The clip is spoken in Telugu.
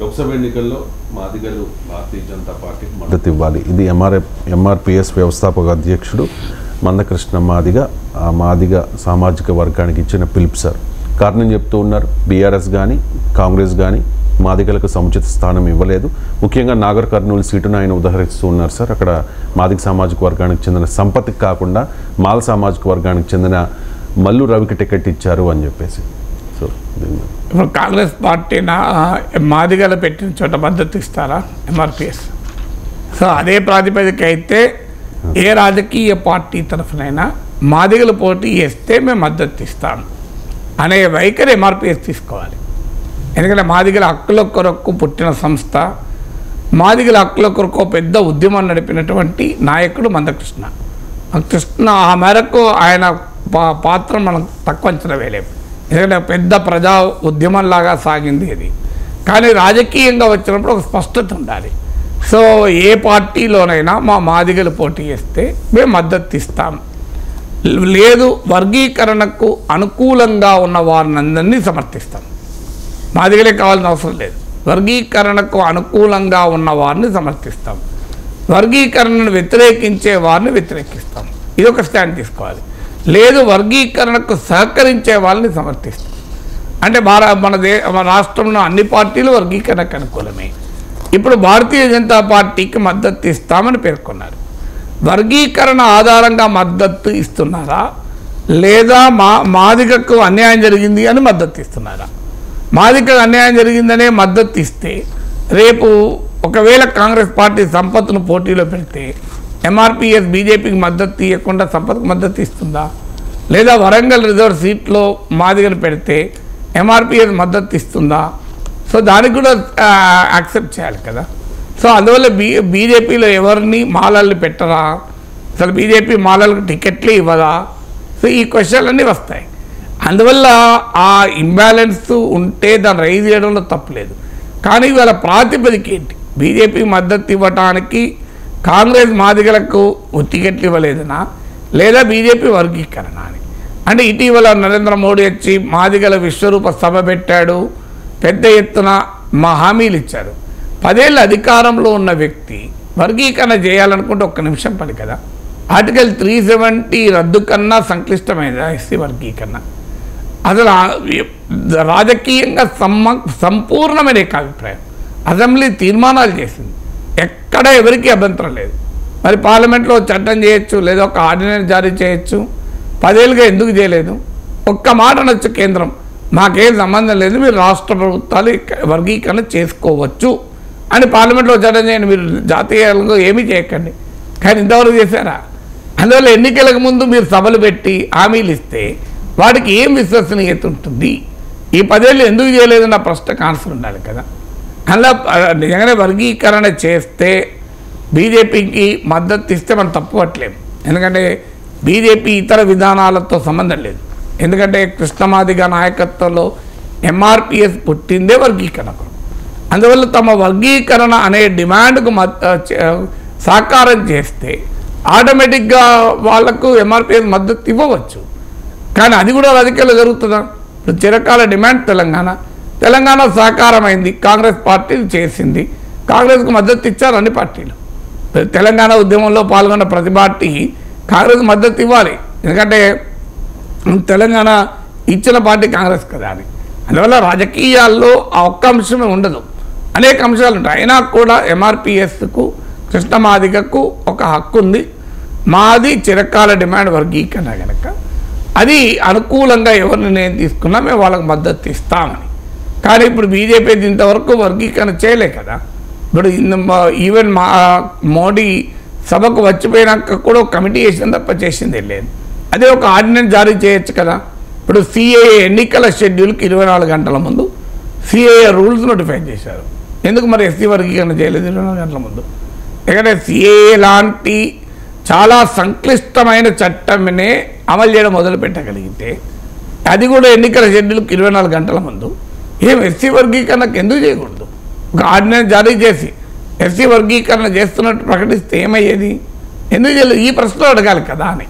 లోక్సభ ఎన్నికల్లో మాదిగలు భారతీయ జనతా పార్టీకి మద్దతు ఇవ్వాలి. ఇది ఎంఆర్ఎఫ్ ఎంఆర్పిఎస్ వ్యవస్థాపక అధ్యక్షుడు మందకృష్ణ మాదిగ ఆ మాదిగ సామాజిక వర్గానికి ఇచ్చిన పిలుపు సార్. కారణం చెప్తూ ఉన్నారు బీఆర్ఎస్ కానీ కాంగ్రెస్ కానీ మాదిగలకు సముచిత స్థానం ఇవ్వలేదు. ముఖ్యంగా నాగర్ కర్నూలు సీటును ఆయన ఉదహరిస్తూ ఉన్నారు సార్. అక్కడ మాదిగ సామాజిక వర్గానికి చెందిన సంపత్తికి కాకుండా మాల సామాజిక వర్గానికి చెందిన మల్లు రవికి టికెట్ ఇచ్చారు అని చెప్పేసి. సో ఇప్పుడు కాంగ్రెస్ పార్టీ నా మాదిగల పెట్టిన చోట మద్దతు ఇస్తారా? ఎంఆర్పిఎస్ సో అదే ప్రాతిపదిక అయితే ఏ రాజకీయ పార్టీ తరఫునైనా మాదిగలు పోటీ చేస్తే మేము మద్దతు ఇస్తాం అనే వైఖరి ఎంఆర్పిఎస్ తీసుకోవాలి. ఎందుకంటే మాదిగల హక్కుల కొరకు పుట్టిన సంస్థ మాదిగల హక్కుల కొరకు పెద్ద ఉద్యమం నడిపినటువంటి నాయకుడు మందకృష్ణ. కృష్ణ ఆ మేరకు ఆయన పా- పాత్ర మనం తక్కువ అంచనా వేయలేము. ఎందుకంటే పెద్ద ప్రజా ఉద్యమంలాగా సాగింది ఇది కానీ రాజకీయంగా వచ్చినప్పుడు ఒక స్పష్టత ఉండాలి సో ఏ పార్టీలోనైనా మా మాదిగలు పోటీ చేస్తే మేము మద్దతు ఇస్తాం లేదు వర్గీకరణకు అనుకూలంగా ఉన్న వారిని అందరినీ సమర్థిస్తాం మాదిగలే కావాల్సిన అవసరం లేదు వర్గీకరణకు అనుకూలంగా ఉన్న వారిని సమర్థిస్తాం వర్గీకరణను వ్యతిరేకించే వారిని వ్యతిరేకిస్తాం ఇది ఒక స్టాండ్ తీసుకోవాలి లేదు వర్గీకరణకు సహకరించే వాళ్ళని సమర్థిస్తాం అంటే భార మన దే మన రాష్ట్రంలో అన్ని పార్టీలు వర్గీకరణకు అనుకూలమే ఇప్పుడు భారతీయ జనతా పార్టీకి మద్దతు ఇస్తామని పేర్కొన్నారు వర్గీకరణ ఆధారంగా మద్దతు ఇస్తున్నారా లేదా మా మాదిగకు అన్యాయం జరిగింది అని మద్దతు ఇస్తున్నారా మాదిగకు అన్యాయం జరిగిందనే మద్దతు ఇస్తే రేపు ఒకవేళ కాంగ్రెస్ పార్టీ సంపత్తును పోటీలో పెడితే ఎంఆర్పిఎస్ బీజేపీకి మద్దతు ఇవ్వకుండా సంపత్కు మద్దతు ఇస్తుందా లేదా వరంగల్ రిజర్వ్ సీట్లో మాదిగను పెడితే ఎంఆర్పిఎస్ మద్దతు ఇస్తుందా సో దానికి కూడా యాక్సెప్ట్ చేయాలి కదా సో అందువల్ల బీ బీజేపీలో ఎవరిని మాలల్ని పెట్టరా అసలు బీజేపీ మాలలకు టికెట్లే ఇవ్వదా సో ఈ క్వశ్చన్లన్నీ వస్తాయి అందువల్ల ఆ ఇంబ్యాలెన్స్ ఉంటే దాన్ని రైజ్ చేయడంలో తప్పులేదు కానీ ఇవాళ ప్రాతిపదిక ఏంటి బీజేపీ మద్దతు ఇవ్వటానికి కాంగ్రెస్ మాదిగలకు టికెట్లు ఇవ్వలేదనా లేదా బీజేపీ వర్గీకరణ అని అంటే ఇటీవల నరేంద్ర మోడీ వచ్చి మాదిగల విశ్వరూప సభ పెట్టాడు పెద్ద ఎత్తున మా హామీలు ఇచ్చారు. పదేళ్ళ అధికారంలో ఉన్న వ్యక్తి వర్గీకరణ చేయాలనుకుంటే ఒక్క నిమిషం పని కదా. ఆర్టికల్ త్రీ సెవెంటీ రద్దు కన్నా సంక్లిష్టమైన ఎస్సీ వర్గీకరణ. అసలు రాజకీయంగా సమ్మ సంపూర్ణమైన ఏకాభిప్రాయం. అసెంబ్లీ తీర్మానాలు చేసింది. ఎక్కడ ఎవరికీ అభ్యంతరం లేదు మరి పార్లమెంట్లో చట్టం చేయొచ్చు లేదా ఒక ఆర్డినెన్స్ జారీ చేయొచ్చు పదేళ్ళుగా ఎందుకు చేయలేదు ఒక్క మాట అనొచ్చు కేంద్రం మాకేం సంబంధం లేదు మీరు రాష్ట్ర ప్రభుత్వాలు ఇక్క- వర్గీకరణ చేసుకోవచ్చు అని పార్లమెంట్లో చట్టం చేయండి మీరు జాతీయంగా ఏమీ చేయకండి కానీ ఇంతవరకు చేశారా అందువల్ల ఎన్నికలకు ముందు మీరు సభలు పెట్టి హామీలు ఇస్తే వాడికి ఏం విశ్వసనీయత ఉంటుంది ఈ పదేళ్ళు ఎందుకు చేయలేదు నా ప్రశ్నకు ఆన్సర్ ఉండాలి కదా అలా నిజంగానే వర్గీకరణ చేస్తే బీజేపీకి మద్దతు ఇస్తే మనం తప్పుపట్టలేము ఎందుకంటే బీజేపీ ఇతర విధానాలతో సంబంధం లేదు. ఎందుకంటే కృష్ణమాదిగ నాయకత్వంలో ఎంఆర్పిఎస్ పుట్టిందే వర్గీకరణ. అందువల్ల తమ వర్గీకరణ అనే డిమాండ్కు మద్ సాకారం చేస్తే ఆటోమేటిక్గా వాళ్ళకు ఎంఆర్పిఎస్ మద్దతు ఇవ్వవచ్చు. కానీ అది కూడా రాజకీయాల్లో జరుగుతుందా? ఇప్పుడు చిరకాల డిమాండ్ తెలంగాణ. తెలంగాణ సాకారమైంది కాంగ్రెస్ పార్టీ చేసింది కాంగ్రెస్కు మద్దతు ఇచ్చారు అన్ని పార్టీలు మరి తెలంగాణ ఉద్యమంలో పాల్గొన్న ప్రతి పార్టీ కాంగ్రెస్ మద్దతు ఇవ్వాలి ఎందుకంటే తెలంగాణ ఇచ్చిన పార్టీ కాంగ్రెస్ కదా అని అందువల్ల రాజకీయాల్లో ఆ ఒక్క అంశమే ఉండదు అనేక అంశాలు ఉంటాయి అయినా కూడా ఎంఆర్పిఎస్కు కృష్ణమాదిగకు ఒక హక్కు ఉంది మాది చిరకాల డిమాండ్ వర్గీకరణ కనుక అది అనుకూలంగా ఎవరు నిర్ణయం తీసుకున్నా మేము వాళ్ళకి మద్దతు ఇస్తామని కానీ ఇప్పుడు బీజేపీ ఇంతవరకు వర్గీకరణ చేయలే కదా. ఇప్పుడు ఈవెన్ మా మోడీ సభకు వచ్చిపోయినాక కూడా కమిటీ చేసిన తప్ప చేసింది లేదు. అదే ఒక ఆర్డినెన్స్ జారీ చేయొచ్చు కదా. ఇప్పుడు సిఏఏ ఎన్నికల షెడ్యూల్కి ఇరవై నాలుగు గంటల ముందు సిఏఏ రూల్స్ నోటిఫై చేశారు. ఎందుకు మరి ఎస్సీ వర్గీకరణ చేయలేదు ఇరవై నాలుగు గంటల ముందు? ఎందుకంటే సిఏఏ లాంటి చాలా సంక్లిష్టమైన చట్టంనే అమలు చేయడం మొదలుపెట్టగలిగితే అది కూడా ఎన్నికల షెడ్యూల్కి ఇరవై నాలుగు గంటల ముందు. ఏం ఎస్సీ వర్గీకరణకు ఎందుకు చేయకూడదు? ఒక ఆర్డినెన్స్ జారీ చేసి ఎస్సీ వర్గీకరణ చేస్తున్నట్టు ప్రకటిస్తే ఏమయ్యేది? ఎందుకు చేయలేదు? ఈ ప్రశ్నలు అడగాలి కదా అని.